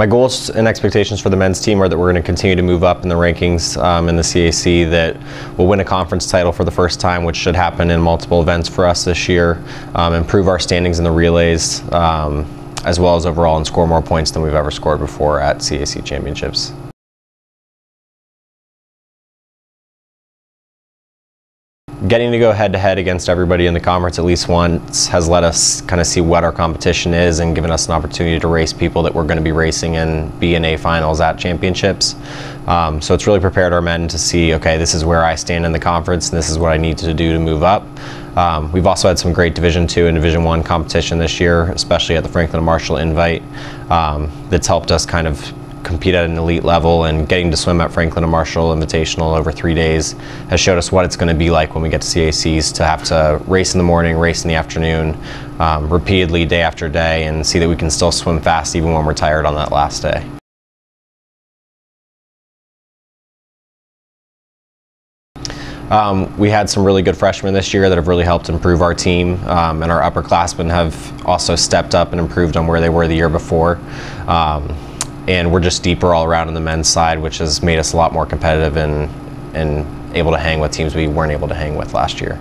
My goals and expectations for the men's team are that we're going to continue to move up in the rankings um, in the CAC, that we'll win a conference title for the first time, which should happen in multiple events for us this year, um, improve our standings in the relays, um, as well as overall and score more points than we've ever scored before at CAC championships. Getting to go head to head against everybody in the conference at least once has let us kind of see what our competition is and given us an opportunity to race people that we're going to be racing in B and A finals at championships. Um, so it's really prepared our men to see, okay, this is where I stand in the conference and this is what I need to do to move up. Um, we've also had some great Division Two and Division One competition this year, especially at the Franklin Marshall Invite. Um, that's helped us kind of compete at an elite level and getting to swim at Franklin and Marshall Invitational over three days has showed us what it's going to be like when we get to CACs to have to race in the morning, race in the afternoon, um, repeatedly day after day and see that we can still swim fast even when we're tired on that last day. Um, we had some really good freshmen this year that have really helped improve our team, um, and our upperclassmen have also stepped up and improved on where they were the year before. Um, and we're just deeper all around on the men's side, which has made us a lot more competitive and and able to hang with teams we weren't able to hang with last year.